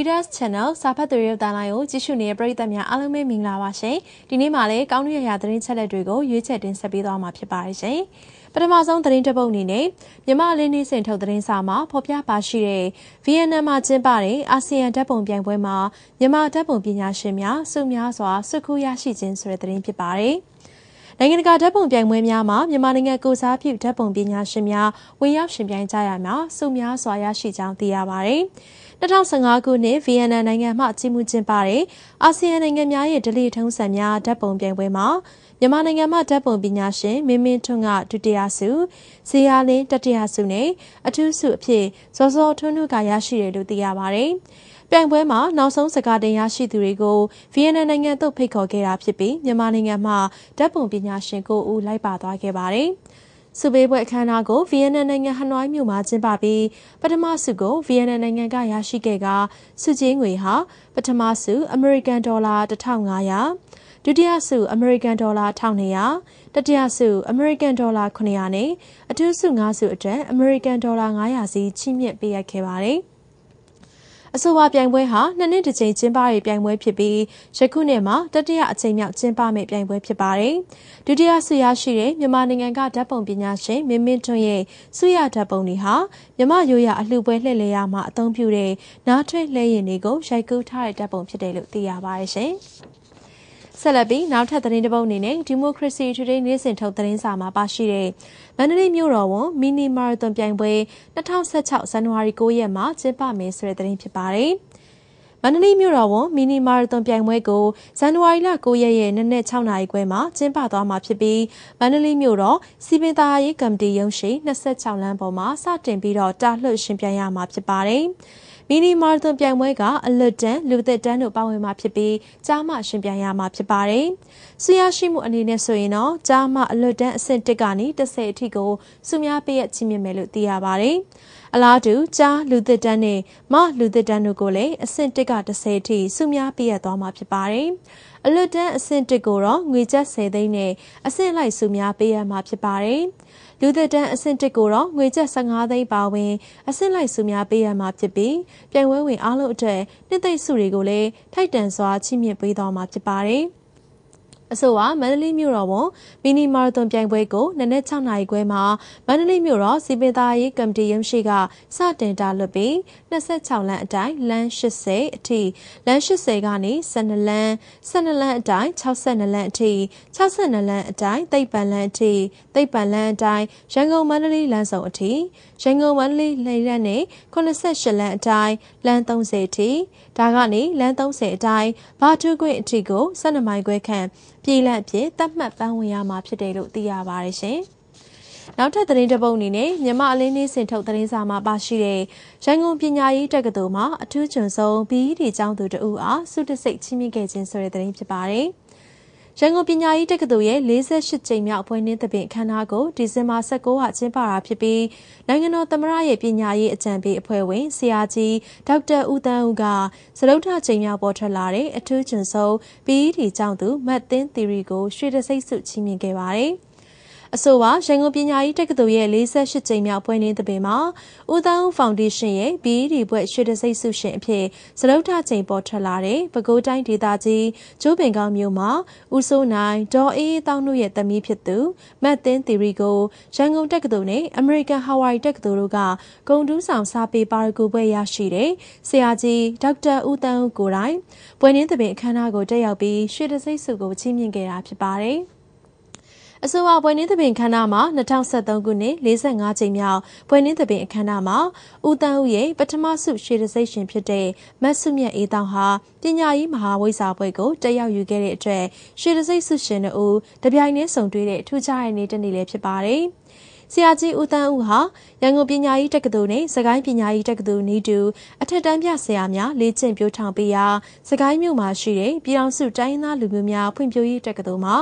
Readers Channel စာဖတ်သူရုပ်သံလိုင်းကိုကြည့်ရှုနေတဲ့ပရိသတ်များအားလုံးပဲမင်္ဂလာပါရှင်ဒီနေ့မှလည်းကောင်းရရသတင်းချက်လက်တွေကိုရွေးချယ်တင်ဆက်ပေးသွားမှာဖြစ်ပါတယ်ရှင်ပထမဆုံးသတင်းတစ်ပုဒ်အနေနဲ့မြမလေးနေစဉ်ထုတ်သတင်းစာမှာဖော်ပြပါရှိတဲ့ဗီယက်နမ်မှာကျင်းပတဲ့အာဆီယံဓာတ်ပုံပြိုင်ပွဲမှာမြမဓာတ်ပုံပညာရှင်များစုများစွာစုခုရရှိခြင်းဆိုတဲ့သတင်းဖြစ်ပါတယ်။ နိုင်ငံတကာဓာတ်ပုံပြိုင်ပွဲများမှာမြန်မာနိုင်ငံကိုစားပြုဓာတ်ပုံပညာရှင်များဝင်ရောက်ရှင်ပြိုင်ကြရမှာစုများစွာရရှိကြောင်းသိရပါတယ်။2015ခုနှစ်ဗီယက်နမ်နိုင်ငံမှကြီးမှုကျင်းပတဲ့အာဆီယံနိုင်ငံများရဲ့ဒလိထုံးစံများဓာတ်ပုံပြိုင်ပွဲမှာမြန်မာနိုင်ငံမှဓာတ်ပုံပညာရှင်မင်းမင်းထွန်းကဒုတိယဆုဇေယျလင်းတတိယဆုနဲ့အထူးဆုအဖြစ်စောစောထွန်းတို့ကရရှိတယ်လို့သိရပါတယ်။ ပြိုင်ပွဲမှာနောက်ဆုံးစကားတင်ရရှိသူတွေကိုဗီယက်နမ်နိုင်ငံသို့ဖိတ်ခေါ်ခဲ့တာဖြစ်ပြီးမြန်မာနိုင်ငံမှဓာတ်ပုံပညာရှင်ကိုဦးလိုက်ပါသွားခဲ့ပါတယ်။စုပေးပွဲအခမ်းအနားကိုဗီယက်နမ်နိုင်ငံဟနွိုင်းမြို့မှာကျင်းပပြီးပထမဆုကိုဗီယက်နမ်နိုင်ငံကရရှိခဲ့ကစုချင်းငွေဟာပထမဆုအမေရိကန်ဒေါ်လာ1500ဒုတိယဆုအမေရိကန်ဒေါ်လာ1200တတိယဆုအမေရိကန်ဒေါ်လာ900နဲ့အထူးဆု5ဆုအတွက်အမေရိကန်ဒေါ်လာ900စီချီးမြှင့်ပေးအပ်ခဲ့ပါတယ်။ အဆိုပါပြိုင်ပွဲဟာနှစ်နှစ်တစ်ကြိမ်ကျင်းပတဲ့ပြိုင်ပွဲဖြစ်ပြီးယခုနှစ်မှာတတိယအကြိမ်မြောက်ကျင်းပမယ့်ပြိုင်ပွဲဖြစ်ပါတယ်။ဒုတိယဆုရရှိတဲ့မြန်မာနိုင်ငံကဓာတ်ပုံပညာရှင်မင်းမင်းထွန်းရဲ့ဆုရဓာတ်ပုံတွေဟာမြမရိုးရအလှပွဲလှည့်လည်ရမှာအသုံးပြုတဲ့နားထွက်လဲရင်တွေကိုရိုက်ကူးထားတဲ့ဓာတ်ပုံဖြစ်တယ်လို့သိရပါတယ်ရှင်။ ဆက်လက်ပြီးနောက်ထပ်သတင်းတစ်ပုဒ်အနေနဲ့ဒီမိုကရေစီ Today နေ့စဉ်ထုတ်သတင်းစာမှာပါရှိတဲ့မန္တလေးမြို့တော်ဝန်မီနီမာရသွန်ပြိုင်ပွဲ2016ဇန်နဝါရီ9ရက်မှာကျင်းပမယ်ဆိုတဲ့သတင်းဖြစ်ပါတယ်။မန္တလေးမြို့တော်ဝန်မီနီမာရသွန်ပြိုင်ပွဲကိုဇန်နဝါရီလ9ရက်ရဲ့နနက်6နာရီခွဲမှာကျင်းပသွားမှာဖြစ်ပြီးမန္တလေးမြို့တော်စီပင်သာရေးကမ္ဘာတီရုံးရှိ26လမ်းပေါ်မှာစတင်ပြီးတော့တာလှုပ်ရှင်ပြိုင်ရမှာဖြစ်ပါတယ်။ မီနီမာရသွန်ပြိုင်ပွဲကအလွတ်တန်းလူသက်တန်းတို့ပါဝင်မှာဖြစ်ပြီးကြားမှရှင်ပြိုင်ရမှာဖြစ်ပါတယ်။ဆုရရှိမှုအနေနဲ့ဆိုရင်တော့ကြားမှအလွတ်တန်းအဆင့်1ကနေ10အထိကိုဆုများပေးရချီးမြှင့်မယ်လို့သိရပါတယ်။အလားတူကြားလူသက်တန်းနဲ့မလူသက်တန်းတို့ကိုလည်းအဆင့်1က10အထိဆုများပေးရသွားမှာဖြစ်ပါတယ်။အလွတ်တန်းအဆင့်1ကိုတော့ငွေကျပ်10သိန်းနဲ့အဆင့်လိုက်ဆုများပေးရမှာဖြစ်ပါတယ်။ လူသက်တန်းအဆင့်1ကိုတော့ငွေကျပ်15သိန်းပါဝင်အဆင့်လိုက်စုများပေးရမှာဖြစ်ပြီးပြိုင်ပွဲဝင်အားလုံးအတွက်နှစ်သိမ့်စုတွေကိုလည်းထိုက်တန်စွာချီးမြှင့်ပေးသွားမှာဖြစ်ပါတယ်။ အဆိုပါမန္တလေးမြို့တော်ဝန်မီနီမာရသွန်ပြိုင်ပွဲကိုနနက်6နာရီခွဲမှာမန္တလေးမြို့တော်စီပင်သားရေးကမ္ဘာရုံးရှိကစတင်တာလွတ်ပြီး26လမ်းအတိုင်းလမ်း80အထိလမ်း80ကနေ12လမ်း12လမ်းအတိုင်း62လမ်းအထိ62လမ်းအတိုင်းသိပ်ပန်လမ်းအထိသိပ်ပန်လမ်းအတိုင်းရန်ကုန်မန္တလေးလမ်းဆောင်အထိရန်ကုန်မန္တလေးလေရက်နဲ့88လမ်းအတိုင်းလမ်း30အထိဒါကနေလမ်း30အတိုင်းဘာတူးခွင့်အထိကို12မိုင်ခွဲခန့်ပြည်လန့်အဖြစ်သတ်မှတ်ပန်းဝင်ရမှာဖြစ်တယ်လို့သိရပါတယ်ရှင်။နောက်ထပ်သတင်းတစ်ပုဒ်အနေနဲ့မြမအလင်းလေးစင်ထုတ်သတင်းစာမှာပါရှိတဲ့ရန်ကုန်ပညာရေးတက္ကသိုလ်မှာအထူးကျွန်းဆုံး BED ကျောင်းသူတဦးအားစုတစိတ်ချီးမြှင့်ခဲ့ခြင်းဆိုတဲ့သတင်းဖြစ်ပါတယ်။ ရန်ကုန်ပညာရေးတက္ကသိုလ်ရဲ့48ကြိမ်မြောက်ပွဲနှင်းသဘင်ခမ်းနားကိုဒီဇင်ဘာ19ရက်ကျင်းပတာဖြစ်ပြီးနိုင်ငံတော်သမ္မတရဲ့ပညာရေးအကြံပေးအဖွဲ့ဝင်ဆရာကြီးဒေါက်တာဦးတန်းဦးကစလုထကြိမ်မြောက်ပေါ်ထွက်လာတဲ့အထူးကျွန်းဆုံး PED ကျောင်းသူမတ်သင်းသီရီကိုရွှေတစိတ်စုချီးမြှင့်ခဲ့ပါတယ်။ အဆိုပါရန်ကုန်ပညာရေးတက္ကသိုလ်ရဲ့48ကြိမ်မြောက်ပွဲနေ့တပင်မှာဦးသောင်းဖောင်ဒေးရှင်းရဲ့ BED ဘွဲ့ရွှေတစိမ့်ဆုရှင်အဖြစ်စလုထချိန်ပေါ်ထွက်လာတဲ့ပဲခူးတိုင်းဒေသကြီးကျိုးပင်ကောင်းမြို့မှာဦးစိုးနိုင်ဒေါ်အေးတောင်းတို့ရဲ့သမီးဖြစ်သူမတ်သင်းသီရီကိုရန်ကုန်တက္ကသိုလ်နဲ့အမေရိကန်ဟာဝိုင်တက္ကသိုလ်တို့ကဂုံတူးဆောင်စာပေပါရဂူဘွဲ့ရရှိတဲ့ဆရာကြီးဒေါက်တာဦးတန်းဦးကိုယ်တိုင်ပွဲနေ့တပင်အခမ်းအနားကိုတက်ရောက်ပြီးရွှေတစိမ့်ဆုကိုချီးမြှင့်ခဲ့တာဖြစ်ပါတယ်။ အဆိုပါပွဲနှင်းသဘင်ခမ်းနားမှာ2023ခုနှစ်45ကြိမ်မြောက်ပွဲနှင်းသဘင်အခမ်းအနားမှာဦးတန်းဦးရဲ့ပထမဆုရွှေတစိမ့်ရှင်ဖြစ်တဲ့မတ်ဆုမြတ်အေးတောင်ဟာပညာရေးမဟာဝိဇာပွဲကိုတက်ရောက်ယူခဲ့တဲ့အတွက်ရွှေတစိမ့်ဆုရှင်တို့တပြိုင်တည်းဆုံတွေ့တဲ့ထူးခြားတဲ့နေ့တစ်နေ့လည်းဖြစ်ပါတယ်။ ဆရာကြီးဦးတန်းဦးဟာရန်ကုန်ပညာရေးတက္ကသိုလ်နဲ့စကိုင်းပညာရေးတက္ကသိုလ်နီးတူအထက်တန်းပြဆရာများလေ့ကျင့်ပြိုးထောင်ပေးရာစကိုင်းမြို့မှာရှိတဲ့ပြည်အောင်စုတိုင်းရင်းသားလူမျိုးများဖွံ့ဖြိုးရေးတက္ကသိုလ်မှာ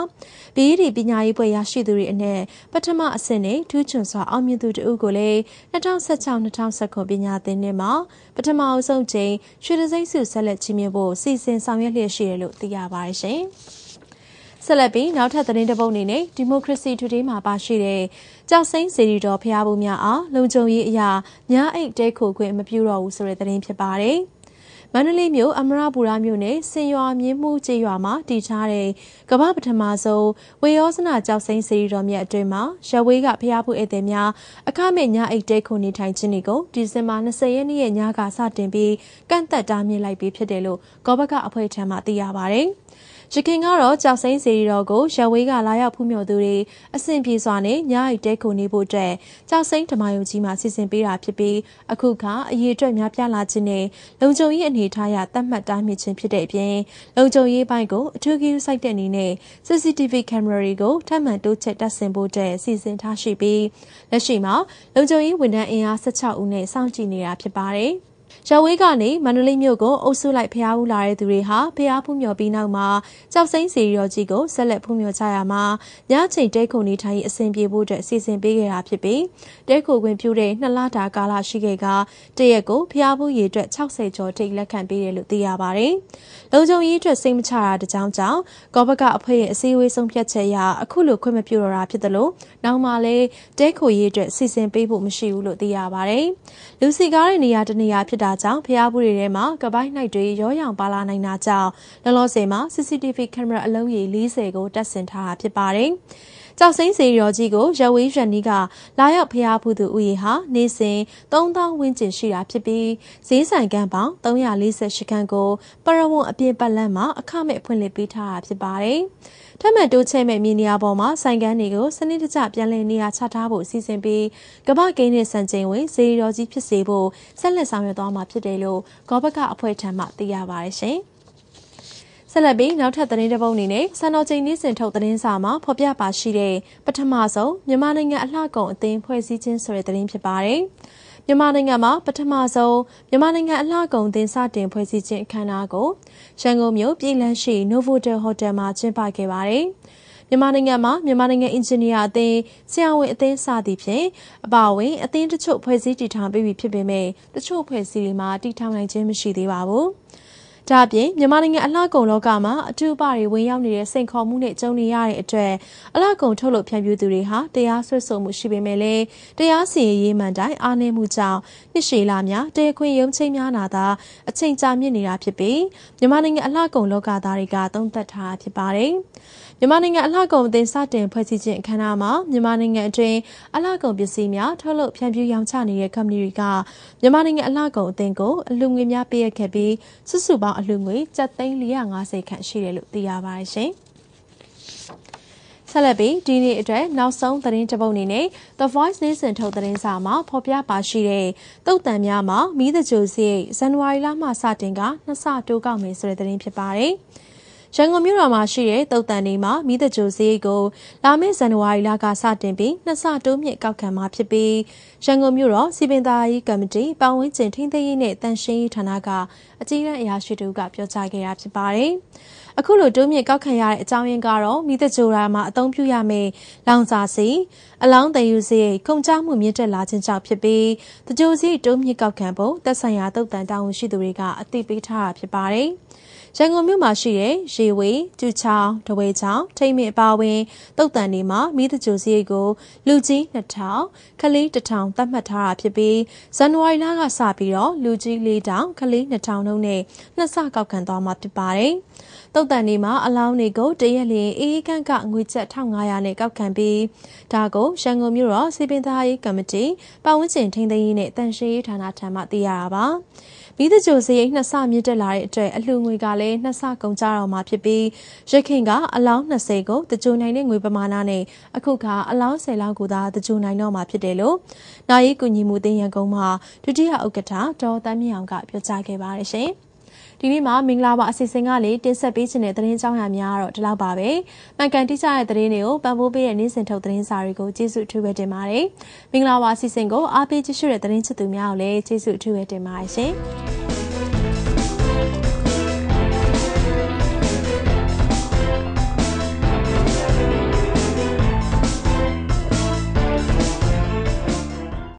BED ပညာရေးဘွဲ့ရရှိသူတွေအနက်ပထမအဆင့်နဲ့ထူးချွန်စွာအောင်မြင်သူတဦးကိုလည်း2016-2019ပညာသင်နှစ်မှာပထမအဆုံးချိန်ရွှေတစိမ့်စုဆက်လက်ချီးမြှင့်ဖို့စီစဉ်ဆောင်ရွက်လျက်ရှိတယ်လို့သိရပါတယ်ရှင်။ ဆက်လက်ပြီးနောက်ထပ်သတင်းတစ်ပုဒ်အနေနဲ့ဒီမိုကရေစီတူဒေးမှာပါရှိတဲ့ကြောက်စိမ့်စီရီတော်ဖျားဖို့များအားလုံခြုံရေးအရာညာအိတ်တဲခိုခွင့်မပြုတော့ဘူးဆိုတဲ့သတင်းဖြစ်ပါတယ်မန္တလေးမြို့အမရပူရမြို့နယ်စင်ရွာမြင်းမှုကျေးရွာမှာတည်ထားတဲ့ကမ္ဘာပထမဆုံးဝေယောစနာကြောက်စိမ့်စီရီတော်မြတ်အတွင်းမှာရဝေးကဖျားဖို့ဧည့်သည်များအခမဲ့ညအိတ်တဲခုနေထိုင်ခြင်းတွေကိုဒီဇင်ဘာ20ရက်နေ့ရဲ့ညကစတင်ပြီးကန့်သက်တားမြစ်လိုက်ပြီးဖြစ်တယ်လို့ကောဘကအဖွဲ့ထံမှသိရပါဗျ။ ရခင်ကတော့ကြောက်စိမ့်စီရီတော်ကိုရဝေးကလာရောက်ဖူးမြော်သူတွေအဆင်ပြေစွာနဲ့ညအိတ်တဲခုနေဖို့အတွက်ကြောက်စိမ့်ဓမ္မယုံကြီးမှစီစဉ်ပေးတာဖြစ်ပြီးအခုကအရေးအတွက်များပြားလာခြင်းနဲ့လုံခြုံရေးအနေထားရသတ်မှတ်တားမြစ်ခြင်းဖြစ်တဲ့အပြင်လုံခြုံရေးပိုင်းကိုအထူးဂရုစိုက်တဲ့အနေနဲ့ CCTV ကင်မရာတွေကိုထပ်မံတိုးချဲ့တပ်ဆင်ဖို့အတွက်စီစဉ်ထားရှိပြီးလက်ရှိမှာလုံခြုံရေးဝန်ထမ်းအင်အား16ဦးနဲ့စောင့်ကြည့်နေတာဖြစ်ပါတယ်။ ရဝေးကနေမန္တလေးမြို့ကိုအုပ်စုလိုက်ဖျားဦးလာတဲ့သူတွေဟာဖျားဖူးမြော်ပြီးနောက်မှာကြောက်စိမ့်စီရော်ကြီးကိုဆက်လက်ဖူးမြော်ကြရမှာညချိန်တဲခုနေထိုင်အဆင်ပြေဖို့အတွက်စီစဉ်ပေးခဲ့တာဖြစ်ပြီးတဲခုခွင်ပြုတဲ့နှစ်လတာကာလရှိခဲ့ကတရက်ကိုဖျားဖူးရေအတွက်60ကျော်ထိလက်ခံပေးတယ်လို့သိရပါတယ်။လုံခြုံရေးအတွက်စိတ်မချတာတကြောင်ကြောင့်ကောဘကအဖွဲ့ရဲ့အစည်းအဝေးဆုံးဖြတ်ချက်အရအခုလိုခွင့်မပြုတော့တာဖြစ်တယ်လို့နောက်မှလည်းတဲခုရေးအတွက်စီစဉ်ပေးဖို့မရှိဘူးလို့သိရပါတယ်။လူစီကားတဲ့နေရာတနေရာဖြစ်တာကြောင့်ဖျားဘူးတွေထဲမှာကပိုင်းနှိုက်တွေရောရောင်ပါလာနိုင်တာကြောင့်လောလောဆယ်မှာ CCTV ကင်မရာအလုံးရေ40ကိုတပ်ဆင်ထားတာဖြစ်ပါတယ်။ကြောက်စိမ့်စီရော်ကြီးကိုရဝေးရန်နီးကလာရောက်ဖျားဖူးသူဦးရေဟာနေစဉ်3000ဝန်းကျင်ရှိတာဖြစ်ပြီးဈေးဆိုင်ကန်းပေါင်း348ခန်းကိုပရဝွန်အပြင်ပတ်လန်းမှာအခမဲ့ဖွင့်လှစ်ပေးထားတာဖြစ်ပါတယ်။ ထပ်မံတိုးချဲ့မဲ့မြေနေရာပေါ်မှာဆိုင်ကန်းတွေကိုစနစ်တကျပြန်လည်နေရာချထားဖို့စီစဉ်ပြီးကမ္ဘာကိန်းနဲ့စံချိန်ဝင်ဇေယျတော်ကြီးဖြစ်စေဖို့ဆက်လက်ဆောင်ရွက်သွားမှာဖြစ်တယ်လို့ဂောဘကအဖွဲ့ထံမှသိရပါတယ်ရှင်။ဆက်လက်ပြီးနောက်ထပ်သတင်းတစ်ပုဒ်အနေနဲ့စံတော်ချိန်နေ့စဉ်ထုတ်သတင်းစာမှာဖော်ပြပါရှိတဲ့ပထမဆုံးမြန်မာနိုင်ငံအလှကုန်အသင်းဖွဲ့စည်းခြင်းဆိုတဲ့သတင်းဖြစ်ပါတယ်။ မြန်မာနိုင်ငံမှာပထမဆုံးမြန်မာနိုင်ငံအလှကုန်တင်စတင်ဖွဲ့စည်းခြင်းအခမ်းအနားကိုရန်ကုန်မြို့ပြည်လန်းရှိ Novotel Hotel မှာကျင်းပခဲ့ပါတယ်။မြန်မာနိုင်ငံမှာမြန်မာနိုင်ငံအင်ဂျင်နီယာအသင်းဆရာဝန်အသင်းစသည်ဖြင့်အပါအဝင်အသင်းတချို့ဖွဲ့စည်းတည်ထောင်ပြီးပြီဖြစ်ပေမဲ့တချို့ဖွဲ့စည်းတွေမှာတည်ထောင်နိုင်ခြင်းမရှိသေးပါဘူး။ ဒါအပြင်မြန်မာနိုင်ငံအလှကုန်လောကမှာအထူးပါတွေဝင်ရောက်နေတဲ့စိန်ခေါ်မှုနဲ့ကြုံနေရတဲ့အတွက်အလှကုန်ထုတ်လုပ်ဖြန့်ဖြူးသူတွေဟာတရားစွဲဆိုမှုရှိပေမဲ့လည်းတရားစီရင်ရေးမှန်တိုင်းအားနည်းမှုကြောင့်နှစ်ရှည်လာများတရားခွင့်ရုံးချိန်များနာသာအချိန်ကြာမြင့်နေတာဖြစ်ပြီးမြန်မာနိုင်ငံအလှကုန်လောကသားတွေကသုံးသပ်ထားဖြစ်ပါတယ်။မြန်မာနိုင်ငံအလှကုန်အသင်းစတင်ဖွဲ့စည်းခြင်းအခမ်းအနားမှာမြန်မာနိုင်ငံအတွင်းအလှကုန်ပစ္စည်းများထုတ်လုပ်ဖြန့်ဖြူးရောင်းချနေတဲ့ကုမ္ပဏီတွေကမြန်မာနိုင်ငံအလှကုန်အသင်းကိုအလှငွေများပေးအပ်ခဲ့ပြီးစုစုပေါင်းအလှငွေကျပ်သိန်း450ခန့်ရှိတယ်လို့သိရပါတယ်ရှင်။ဆက်လက်ပြီးဒီနေ့အတွက်နောက်ဆုံးသတင်းတစ်ပုဒ်အနေနဲ့ The Voice နေ့စဉ်ထုတ်သတင်းစာမှာဖော်ပြပါရှိတဲ့တုတ်တန်များမှာမိသကြိုစီဇန်နဝါရီလမှစတင်ကနှစ်ဆတိုးကောက်မယ်ဆိုတဲ့သတင်းဖြစ်ပါတယ်။ ရန်ကုန်မြို့တော်မှာရှိတဲ့တုတ်တန်နေမှာမိသက်ကြိုစည်းကိုလာမယ့်ဇန်နဝါရီလကစတင်ပြီးနှစ်ဆတိုးမြင့်ကောက်ခံမှာဖြစ်ပြီးရန်ကုန်မြို့တော်စီပင်သားရေးကမတီပတ်ဝန်းကျင်ထိန်းသိမ်းရေးနဲ့တန်ရှင်းရေးဌာနကအကြီးအကဲအရာရှိတို့ကပြောကြားခဲ့တာဖြစ်ပါတယ်။အခုလိုတိုးမြင့်ကောက်ခံရတဲ့အကြောင်းရင်းကတော့မိသက်ကြိုရာမှာအသုံးပြုရမယ့်လောင်စာစီအလောင်းတည်ယူစီကုန်ကြမှုမြင့်တက်လာခြင်းကြောင့်ဖြစ်ပြီးတကြိုစီတိုးမြင့်ကောက်ခံဖို့သက်ဆိုင်ရာတုတ်တန်တာဝန်ရှိသူတွေကအသိပေးထားတာဖြစ်ပါတယ်။ ရန်ကုန်မြို့မှာရှိတဲ့ရေဝေကျူချောင်းတဝဲချောင်းထိမ့်မြအပါဝင်တုတ်တန်တွေမှာမိသကြိုစရိတ်ကိုလူကြီး2000ခလေး1000သတ်မှတ်ထားတာဖြစ်ပြီးဇန်နဝါရီလကစပြီးတော့လူကြီး4000ခလေး2000နှုန်းနဲ့နှစ်ဆကောက်ခံသွားမှာဖြစ်ပါတယ်။တုတ်တန်တွေမှာအလောင်းတွေကိုတရက်လျင်အေးခန့်ကငွေကျပ်1500နဲ့ကောက်ခံပြီးဒါကိုရန်ကုန်မြို့တော်စီပင်သားရေးကမတီပတ်ဝန်းကျင်ထိန်းသိမ်းရေးနဲ့တန်ရှင်းရေးဌာနထံမှသိရတာပါ။ မီးသကြိုစရိတ်နှစ်ဆမြင့်တက်လာတဲ့အတွက်အလှငွေကလည်းနှစ်ဆကုန်ကြတော့မှာဖြစ်ပြီးရခင်ကအလောင်း20ကိုတကြိုနိုင်တဲ့ငွေပမာဏနဲ့အခုကအလောင်း10လောက်ကိုသာတကြိုနိုင်တော့မှာဖြစ်တယ်လို့နိုင်ရေးကူညီမှုတင်ရန်ကုန်မှဒုတိယဥက္ကဋ္ဌဒေါ်တမ်းမြောင်ကပြောကြားခဲ့ပါတယ်ရှင်။ ဒီနေ့မှာမင်္ဂလာပါအစီအစဉ်ကလေတင်ဆက်ပေးခြင်းတဲ့သတင်းကြောင်းရာများတော့ဒီလောက်ပါပဲ။မှန်ကန်တိကျတဲ့သတင်းတွေကိုပံ့ပိုးပေးတဲ့နေ့စဉ်ထုတ်သတင်းစာတွေကိုကျေးဇူးအထူးပဲတင်ပါတယ်။မင်္ဂလာပါအစီအစဉ်ကိုအားပေးကြည့်ရှုတဲ့သတင်းချစ်သူများကိုလည်းကျေးဇူးအထူးပဲတင်ပါတယ်ရှင်။